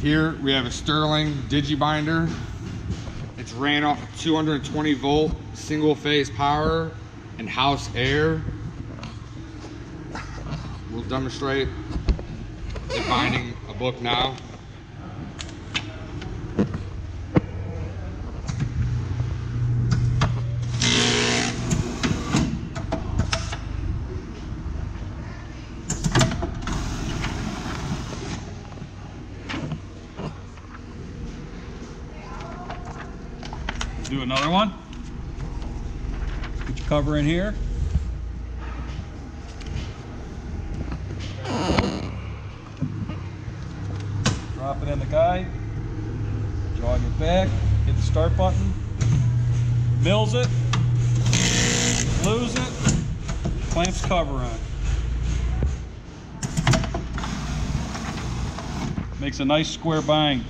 Here we have a Sterling Digibinder. It's ran off 220 volt single phase power and house air. We'll demonstrate it binding a book now. Do another one. Put your cover in here. Drop it in the guide. Jog it back. Hit the start button. Mills it. Lose it. Clamps cover on. Makes a nice square bind.